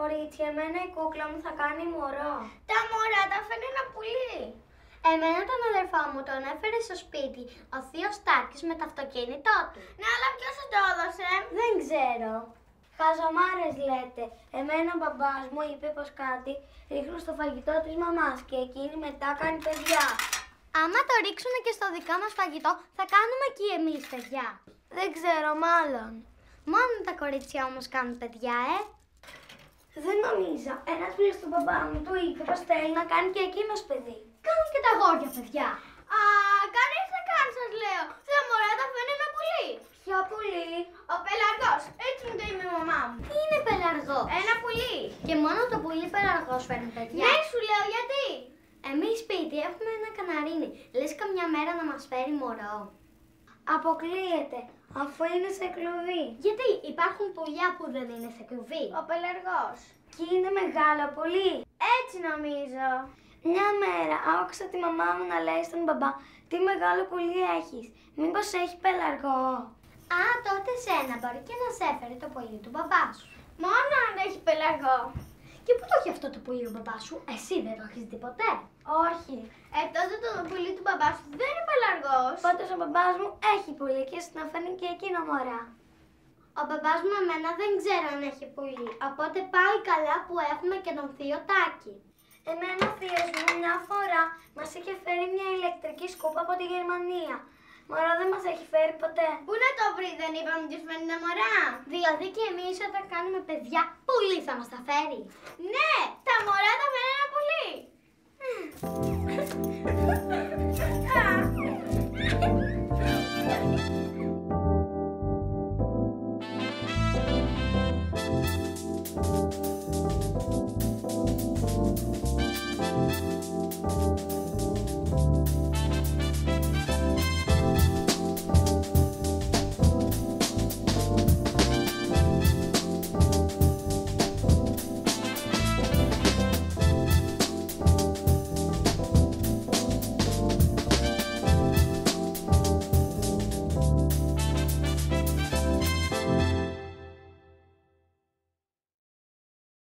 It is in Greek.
κορίτσια, εμένα η κούκλα μου θα κάνει μωρό. Τα μωρά τα φέρνει ένα πουλί. Εμένα τον αδερφό μου τον έφερε στο σπίτι ο θείος Τάκης με το αυτοκίνητό του. Ναι, αλλά ποιος σου το έδωσε; Δεν ξέρω. Χαζομάρες λέτε. Εμένα ο μπαμπάς μου είπε πως κάτι ρίχνω στο φαγητό της μαμάς και εκείνη μετά κάνει παιδιά. Άμα το ρίξουμε και στο δικό μας φαγητό, θα κάνουμε και εμείς παιδιά. Δεν ξέρω μάλλον. Μόνο τα κορίτσια όμως κάνουν παιδιά, ε. Δεν νομίζω. Ένας φίλος του μπαμπά μου του είπε πως θέλει να κάνει και εκείνος παιδί. Κάνουν και τα γόρια παιδιά. Α, κανείς δεν κάνει, σας λέω. Τα μωρά τα φέρνει ένα πουλί. Ποιο πουλί; Ο πελαργός. Έτσι μου το είπε η μαμά μου. Τι είναι πελαργός; Ένα πουλί. Και μόνο το πουλί πελαργός φέρνει παιδιά. Ναι, σου λέω γιατί; Εμείς σπίτι έχουμε ένα καναρίνι. Λες καμιά μέρα να μας φέρει μωρό. Αποκλείεται, αφού είναι σε κλουβί. Γιατί υπάρχουν πουλιά που δεν είναι σε κλουβί. Ο πελαργός. Και είναι μεγάλο πολύ. Έτσι νομίζω. Μια μέρα άκουσα τη μαμά μου να λέει στον μπαμπά τι μεγάλο πουλί έχεις. Μήπως έχει πελαργό. Α, τότε σένα μπορεί και να σε έφερε το πουλί του μπαμπά σου. Μόνο αν έχει πελαργό. Και πού το έχει αυτό το πουλί ο μπαμπάς σου, εσύ δεν το έχεις δει ποτέ; Όχι. Ε, τότε το πουλί του μπαμπά σου δεν είναι πελαργός. Πάντως ο μπαμπάς μου έχει πουλί και να φέρνει και εκείνο μωρά. Ο μπαμπάς μου εμένα δεν ξέρω αν έχει πουλί, οπότε πάει καλά που έχουμε και τον θείο Τάκη. Εμένα ο θείος μου μια φορά μας είχε φέρει μια ηλεκτρική σκούπα από τη Γερμανία. Μωρά δεν μας έχει φέρει ποτέ. Πού να το βρει, δεν είπαμε ότι φέρνει τα μωρά. Δηλαδή και εμείς όταν κάνουμε παιδιά, πουλί θα μας τα φέρει. Ναι, τα μωρά τα φέρνει ένα πουλί.